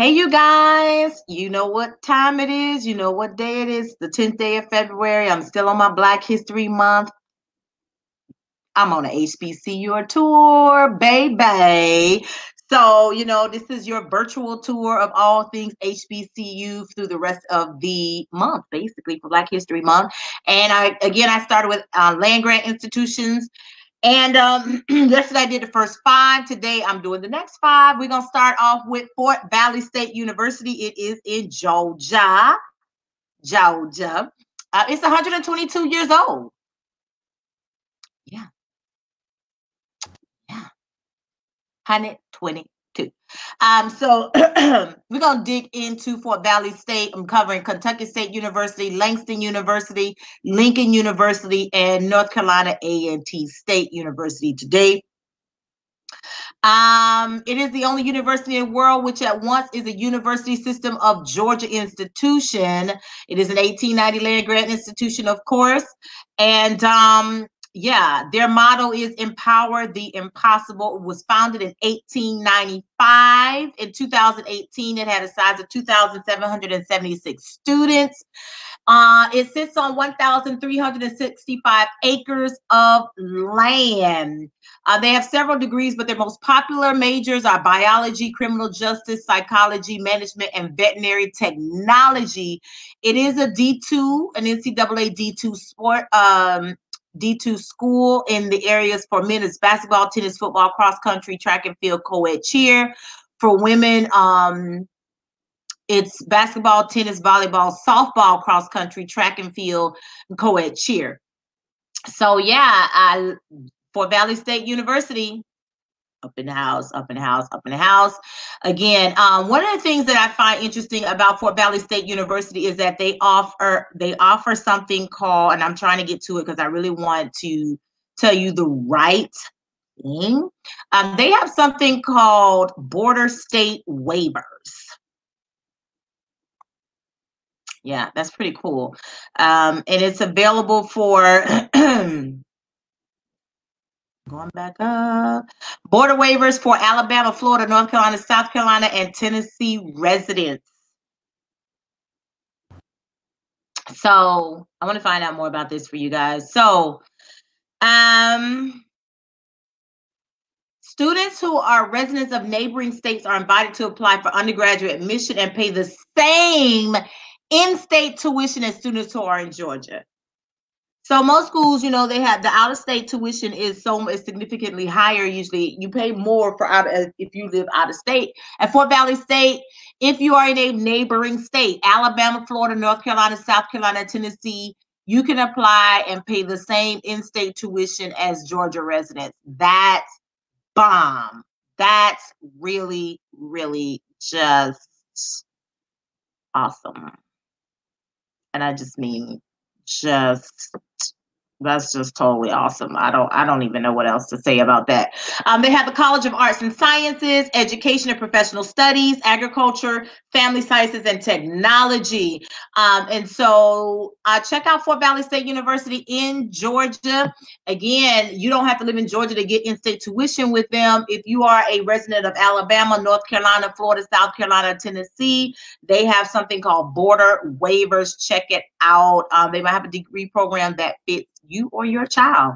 Hey, you guys, you know what time it is. You know what day it is. The 10th day of February. I'm still on my Black History Month. I'm on a HBCU tour, baby. So, you know, this is your virtual tour of all things HBCU through the rest of the month, basically for Black History Month. And I, again, I started with uh, land grant institutions and um, yesterday I did the first five. Today I'm doing the next five. We're gonna start off with Fort Valley State University. It is in Georgia, Georgia. Uh, it's 122 years old. Yeah, yeah, 120 too. Um, so we're gonna dig into Fort Valley State. I'm covering Kentucky State University, Langston University, Lincoln University, and North Carolina A&T State University today. Um, it is the only university in the world which at once is a university system of Georgia institution. It is an 1890 land grant institution, of course, and um, yeah, their motto is empower the impossible. It was founded in 1895. In 2018, it had a size of 2,776 students. Uh, it sits on 1,365 acres of land. Uh, they have several degrees, but their most popular majors are biology, criminal justice, psychology, management, and veterinary technology. It is a D2, an NCAA D2 sport um, D2 school in the areas for men is basketball, tennis, football, cross country, track and field, co-ed cheer. For women, um, it's basketball, tennis, volleyball, softball, cross country, track and field, co-ed cheer. So yeah, I Fort Valley State University up in the house, up in the house, up in the house. Again, um, one of the things that I find interesting about Fort Valley State University is that they offer they offer something called, and I'm trying to get to it because I really want to tell you the right thing. Um, they have something called border state waivers. Yeah, that's pretty cool. Um, and it's available for Going back up. Border waivers for Alabama, Florida, North Carolina, South Carolina, and Tennessee residents. So I want to find out more about this for you guys. So, um, students who are residents of neighboring states are invited to apply for undergraduate admission and pay the same in-state tuition as students who are in Georgia. So most schools, you know, they have the out of state tuition is so is significantly higher. Usually, you pay more for out of, if you live out of state. At Fort Valley State, if you are in a neighboring state, Alabama, Florida, North Carolina, South Carolina, Tennessee, you can apply and pay the same in-state tuition as Georgia residents. That's bomb. That's really, really just awesome. And I just mean just that's just totally awesome. I don't I don't even know what else to say about that. Um, they have the College of Arts and Sciences, Education and Professional Studies, Agriculture, Family Sciences, and Technology. Um, and so uh, check out Fort Valley State University in Georgia. Again, you don't have to live in Georgia to get in-state tuition with them. If you are a resident of Alabama, North Carolina, Florida, South Carolina, Tennessee, they have something called border waivers. Check it out. Um, they might have a degree program that fits you or your child.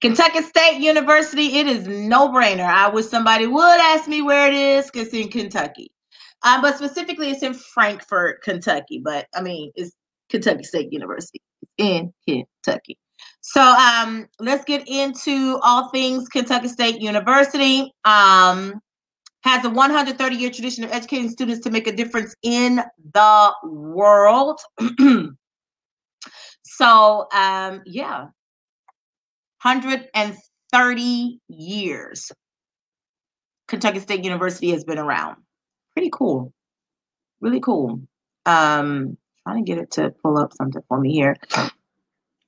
Kentucky State University, it is no brainer. I wish somebody would ask me where it is because it's in Kentucky. Um, but specifically, it's in Frankfort, Kentucky. But I mean, it's Kentucky State University in Kentucky. So um, let's get into all things Kentucky State University. Um, has a 130 year tradition of educating students to make a difference in the world. So um, yeah, 130 years. Kentucky State University has been around. Pretty cool. Really cool. Um, trying to get it to pull up something for me here.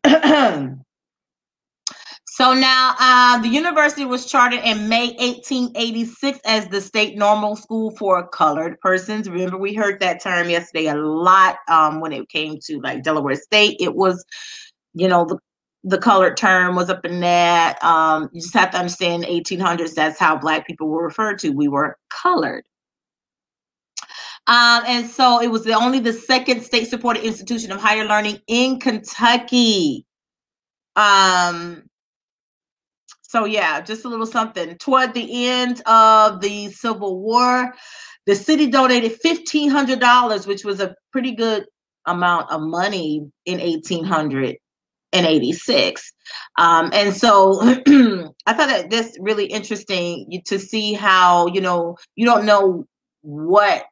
So now uh, the university was chartered in May 1886 as the state normal school for colored persons. Remember, we heard that term yesterday a lot um, when it came to like Delaware State. It was, you know, the the colored term was up in that. Um, you just have to understand 1800s, that's how black people were referred to. We were colored. Um, and so it was the only the second state supported institution of higher learning in Kentucky. Um, so yeah, just a little something. Toward the end of the Civil War, the city donated fifteen hundred dollars, which was a pretty good amount of money in eighteen hundred and eighty six. Um, and so I thought that this really interesting to see how you know you don't know what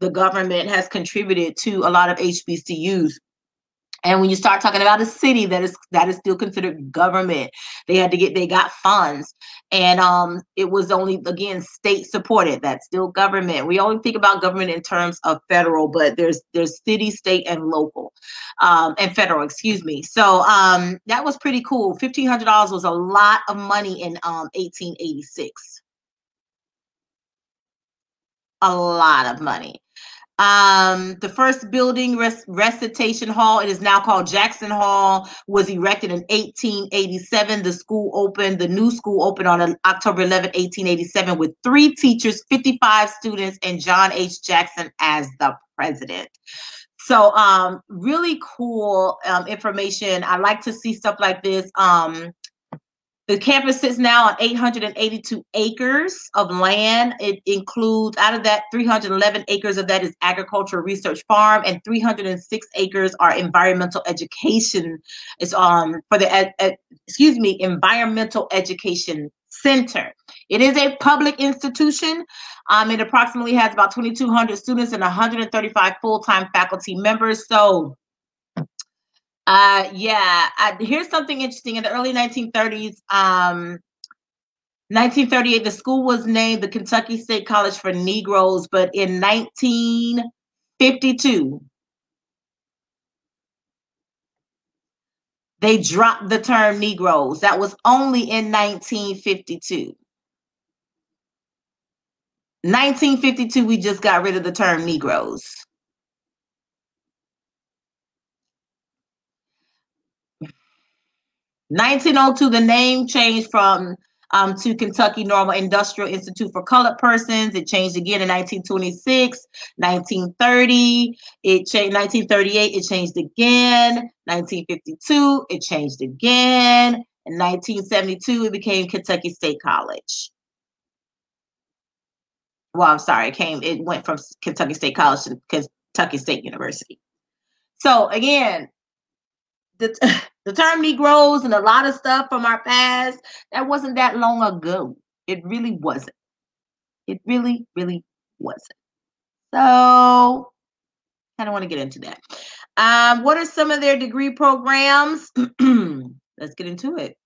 the government has contributed to a lot of HBCUs and when you start talking about a city that is that is still considered government, they had to get they got funds, and um, it was only again state supported. That's still government. We only think about government in terms of federal, but there's there's city, state, and local, um, and federal. Excuse me. So um, that was pretty cool. Fifteen hundred dollars was a lot of money in um 1886. A lot of money. Um, the first building res- recitation hall, it is now called Jackson Hall, was erected in 1887. The school opened, the new school opened on October 11, 1887, with three teachers, 55 students, and John H. Jackson as the president. So, um, really cool um, information. I like to see stuff like this. Um, the campus sits now on 882 acres of land. It includes, out of that, 311 acres of that is agricultural research farm, and 306 acres are environmental education. It's um for the excuse me environmental education center. It is a public institution. Um, it approximately has about 2,200 students and 135 full-time faculty members. So uh, yeah. I, here's something interesting. In the early 1930s, um, 1938, the school was named the Kentucky State College for Negroes, but in 1952, they dropped the term Negroes. That was only in 1952. 1952, we just got rid of the term Negroes. 1902, the name changed from um, to Kentucky Normal Industrial Institute for Colored Persons. It changed again in 1926, 1930. It changed 1938. It changed again. 1952. It changed again. In 1972, it became Kentucky State College. Well, I'm sorry. It came. It went from Kentucky State College to Kentucky State University. So again, the the term Negroes and a lot of stuff from our past, that wasn't that long ago. It really wasn't. It really, really wasn't. So I don't want to get into that. Um, what are some of their degree programs? Let's get into it.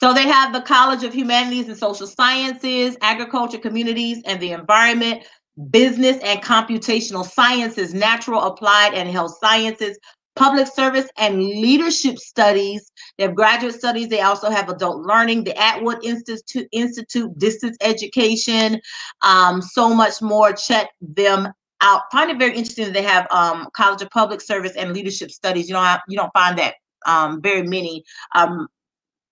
So they have the College of Humanities and Social Sciences, Agriculture, Communities, and the Environment, Business and Computational Sciences, Natural, Applied, and Health Sciences, public service and leadership studies. They have graduate studies. They also have adult learning, the Atwood Institute, Institute distance education, um, so much more. Check them out. Find it very interesting that they have um, College of Public Service and Leadership Studies. You know, you don't find that um, very many um,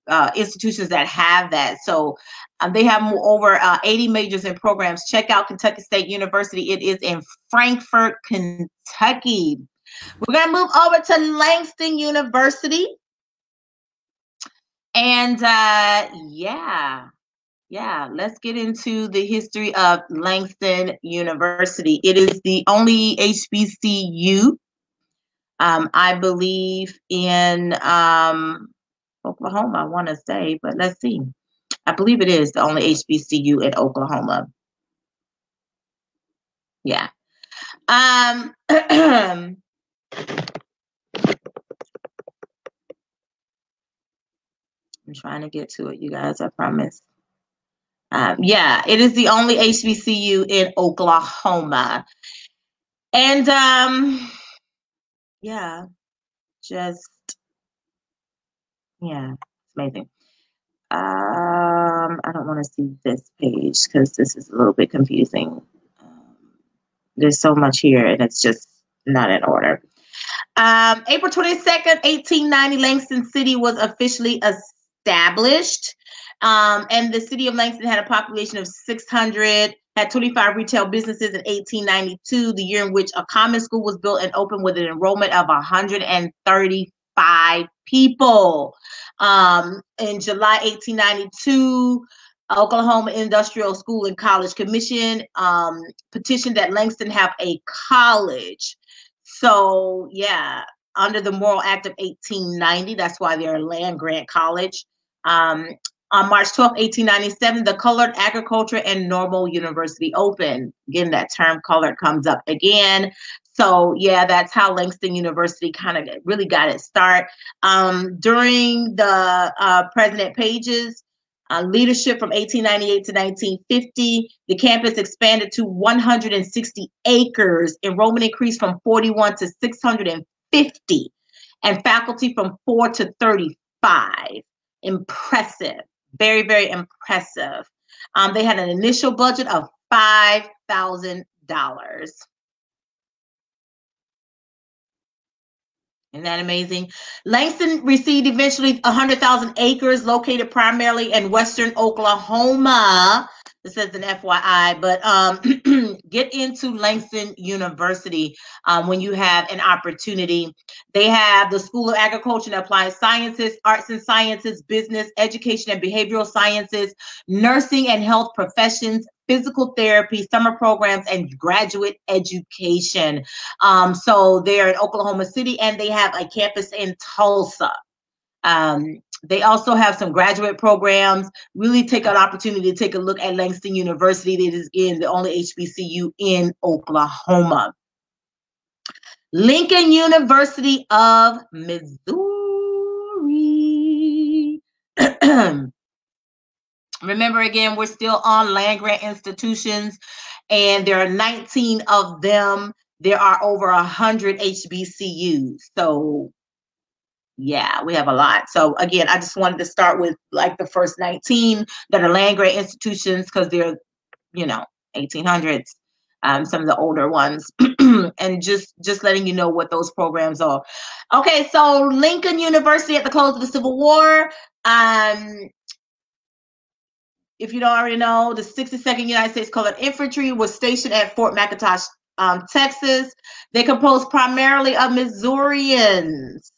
uh, institutions that have that. So um, they have over uh, 80 majors and programs. Check out Kentucky State University. It is in Frankfort, Kentucky. We're going to move over to Langston University. And uh, yeah, yeah, let's get into the history of Langston University. It is the only HBCU, um, I believe, in um, Oklahoma, I want to say, but let's see. I believe it is the only HBCU in Oklahoma. Yeah. Um, I'm trying to get to it, you guys, I promise. Um, yeah, it is the only HBCU in Oklahoma. And um, yeah, just yeah, it's amazing. Um, I don't want to see this page because this is a little bit confusing. Um, there's so much here and it's just not in order. Um, April 22nd, 1890, Langston City was officially established. Um, and the city of Langston had a population of 600, had 25 retail businesses in 1892, the year in which a common school was built and opened with an enrollment of 135 people. Um, in July 1892, Oklahoma Industrial School and College Commission um, petitioned that Langston have a college. So, yeah, under the Morrill Act of 1890, that's why they're a land grant college. Um, on March 12, 1897, the Colored Agriculture and Normal University opened. Again, that term colored comes up again. So yeah, that's how Langston University kind of really got its start. Um, during the uh, President Page's uh, leadership from 1898 to 1950, the campus expanded to 160 acres. Enrollment increased from 41 to 650, and faculty from 4 to 35. Impressive very, very impressive. Um, they had an initial budget of $5,000. Isn't that amazing? Langston received eventually 100,000 acres located primarily in western Oklahoma this is an FYI, but um, get into Langston University um, when you have an opportunity. They have the School of Agriculture and Applied Sciences, Arts and Sciences, Business, Education and Behavioral Sciences, Nursing and Health Professions, physical therapy, summer programs, and graduate education. Um, so they're in Oklahoma City and they have a campus in Tulsa. Um, they also have some graduate programs. Really take an opportunity to take a look at Langston University. That is in the only HBCU in Oklahoma. Lincoln University of Missouri. Remember again, we're still on land grant institutions, and there are 19 of them. There are over 100 HBCUs. So yeah, we have a lot. So again, I just wanted to start with like the first 19 that are land grant institutions because they're, you know, 1800s, um, some of the older ones, and just just letting you know what those programs are. Okay, so Lincoln University at the close of the Civil War. Um, if you don't already know, the 62nd United States Colored Infantry was stationed at Fort McIntosh, um, Texas. They composed primarily of Missourians.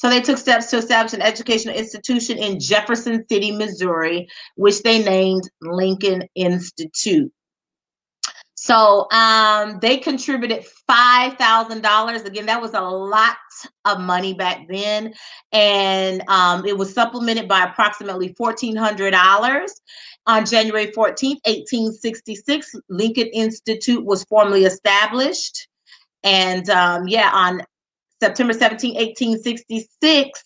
So they took steps to establish an educational institution in Jefferson City, Missouri, which they named Lincoln Institute. So um, they contributed $5,000. Again, that was a lot of money back then. And um, it was supplemented by approximately $1,400. On January 14, 1866, Lincoln Institute was formally established. And um, yeah, on September 17, 1866,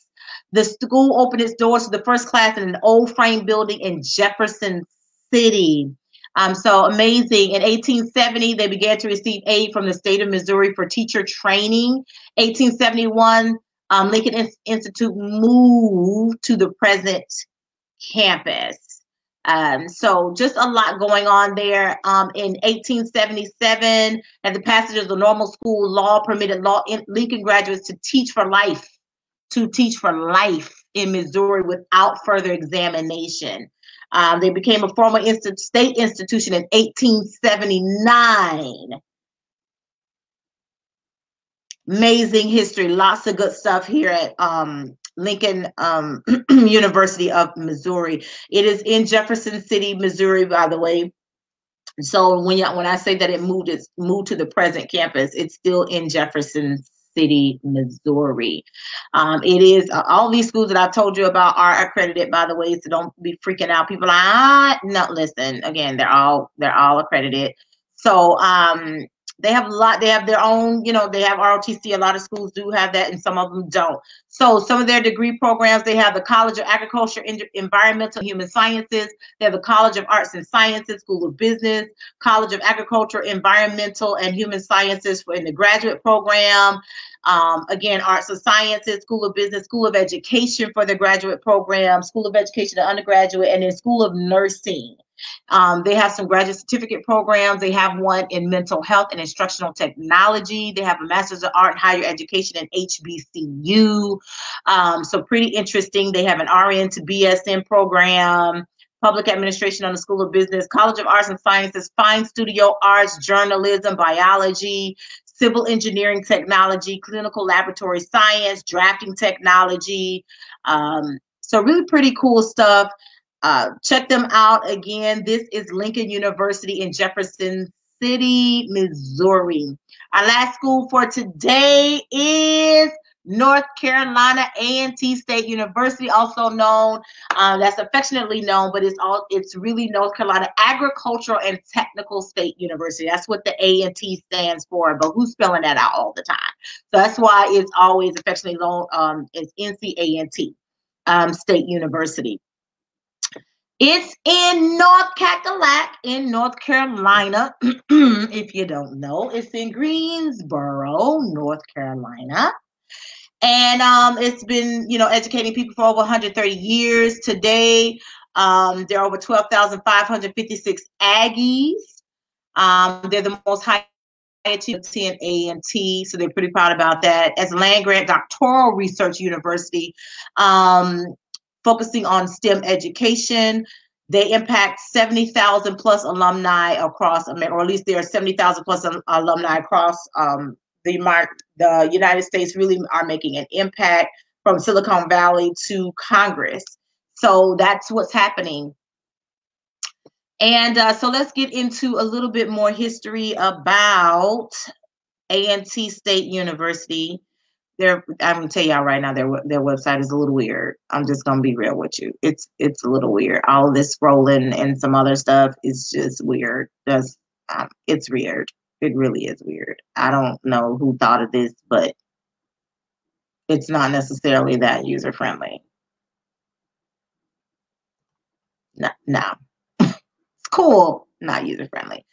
the school opened its doors to the first class in an old frame building in Jefferson City. Um, so amazing. In 1870, they began to receive aid from the state of Missouri for teacher training. 1871, um, Lincoln Institute moved to the present campus. Um, so just a lot going on there. Um, in 1877, at the passage of the normal school law permitted law in Lincoln graduates to teach for life, to teach for life in Missouri without further examination. Um, they became a formal inst- state institution in 1879. Amazing history, lots of good stuff here at um, Lincoln um, University of Missouri. It is in Jefferson City, Missouri, by the way. So when you, when I say that it moved, it's moved to the present campus. It's still in Jefferson City, Missouri. Um, it is uh, all these schools that I've told you about are accredited, by the way. So don't be freaking out. People are ah, not listen. Again, they're all they're all accredited. So um, they have a lot they have their own you know they have rotc a lot of schools do have that and some of them don't. So some of their degree programs they have the college of agriculture environmental human sciences. They have the college of arts and sciences school of business college of agriculture environmental and human sciences for in the graduate program. Um, again arts and sciences school of business school of education for the graduate program school of education the undergraduate and then school of nursing Um, they have some graduate certificate programs. They have one in mental health and instructional technology. They have a master's of art and higher education in HBCU. Um, so pretty interesting. They have an RN to BSN program public administration on the School of Business, College of Arts and Sciences, fine studio arts, journalism, biology, civil engineering technology, clinical laboratory science, drafting technology. Um, so really pretty cool stuff. Uh, check them out again. This is Lincoln University in Jefferson City, Missouri. Our last school for today is North Carolina A&T State University, also known, um, that's affectionately known, but it's all it's really North Carolina Agricultural and Technical State University. That's what the A&T stands for, but who's spelling that out all the time? So that's why it's always affectionately known um, as NCA&T um, State University. It's in North Cackalack in North Carolina. if you don't know, it's in Greensboro, North Carolina and um, it's been you know educating people for over 130 years. Today, um, there are over 12,556 Aggies. Um, they're the most high achieving in A and T, so they're pretty proud about that. As a land grant doctoral research university, um, focusing on STEM education. They impact 70,000 plus alumni across America, or at least there are 70,000 plus alumni across um, the the United States really are making an impact from Silicon Valley to Congress. So that's what's happening. And uh, so let's get into a little bit more history about A&T State University. Their, I'm gonna tell y'all right now, their their website is a little weird. I'm just gonna be real with you. It's it's a little weird. All this scrolling and some other stuff is just weird. Just um, it's weird. It really is weird. I don't know who thought of this, but it's not necessarily that user friendly. No, no. it's cool, not user friendly.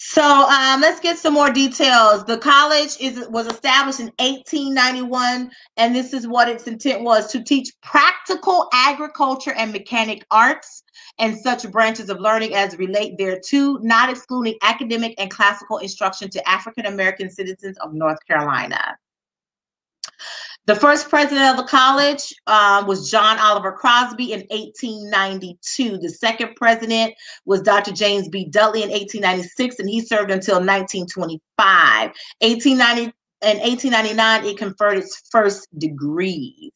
So um, let's get some more details. The college is was established in 1891, and this is what its intent was to teach practical agriculture and mechanic arts and such branches of learning as relate thereto, not excluding academic and classical instruction to African American citizens of North Carolina. The first president of the college um, was John Oliver Crosby in 1892. The second president was Dr. James B. Dudley in 1896, and he served until 1925. 1890 in 1899, it conferred its first degrees.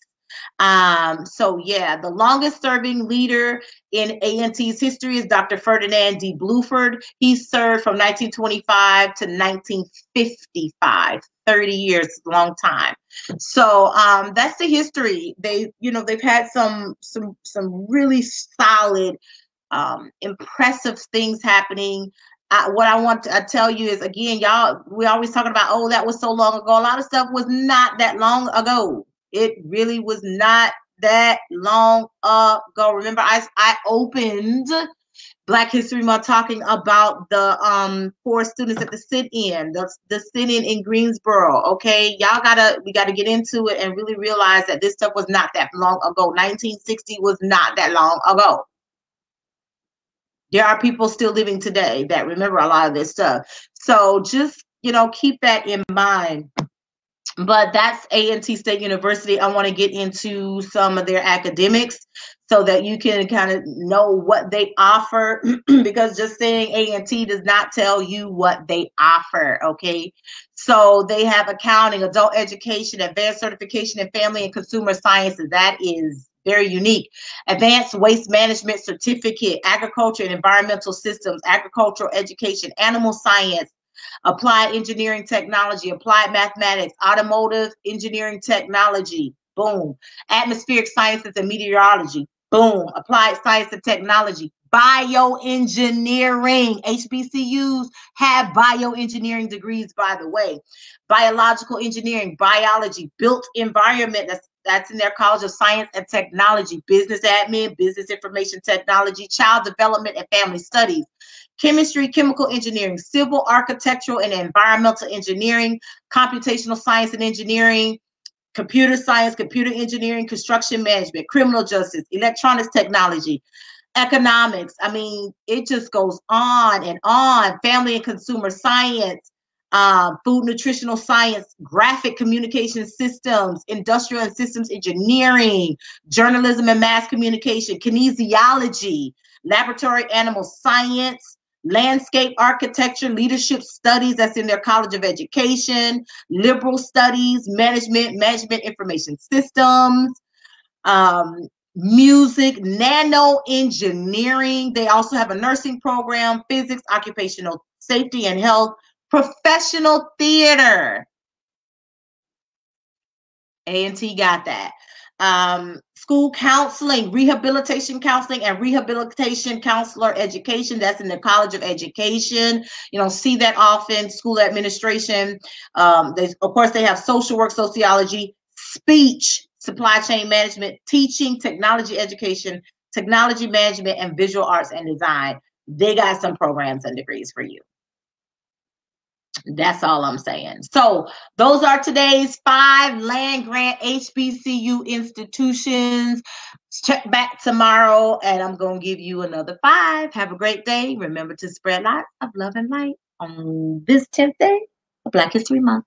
Um, so yeah, the longest serving leader in A&T's history is Dr. Ferdinand D. Bluford. He served from 1925 to 1955, 30 years, long time. So um, that's the history. They, you know, they've had some some some really solid, um, impressive things happening. I, what I want to I tell you is again, y'all, we're always talking about, oh, that was so long ago. A lot of stuff was not that long ago. It really was not that long ago. Remember, I I opened Black History Month talking about the um four students at the sit-in, the, the sit-in in Greensboro. Okay, y'all gotta we gotta get into it and really realize that this stuff was not that long ago. 1960 was not that long ago. There are people still living today that remember a lot of this stuff. So just you know keep that in mind but that's A&T State University. I want to get into some of their academics so that you can kind of know what they offer because just saying A&T does not tell you what they offer, okay? So they have accounting, adult education, advanced certification in family and consumer sciences. That is very unique. Advanced waste management certificate, agriculture and environmental systems, agricultural education, animal science, applied engineering technology, applied mathematics, automotive engineering technology, boom. Atmospheric sciences and meteorology, boom. Applied science and technology, bioengineering. HBCUs have bioengineering degrees, by the way. Biological engineering, biology, built environment. That's that's in their College of Science and Technology, business admin, business information technology, child development, and family studies chemistry, chemical engineering, civil, architectural, and environmental engineering, computational science and engineering, computer science, computer engineering, construction management, criminal justice, electronics technology, economics. I mean, it just goes on and on. Family and consumer science, uh, food nutritional science, graphic communication systems, industrial and systems engineering, journalism and mass communication, kinesiology, laboratory animal science, landscape architecture, leadership studies, that's in their College of Education, liberal studies, management, management information systems, um, music, nano engineering. They also have a nursing program, physics, occupational safety and health, professional theater. A&T got that. Um, school counseling, rehabilitation counseling, and rehabilitation counselor education. That's in the College of Education. You don't see that often. School administration. Um, they, of course, they have social work, sociology, speech, supply chain management, teaching, technology education, technology management, and visual arts and design. They got some programs and degrees for you. That's all I'm saying. So, those are today's five land grant HBCU institutions. Check back tomorrow, and I'm going to give you another five. Have a great day. Remember to spread lots of love and light on this 10th day of Black History Month.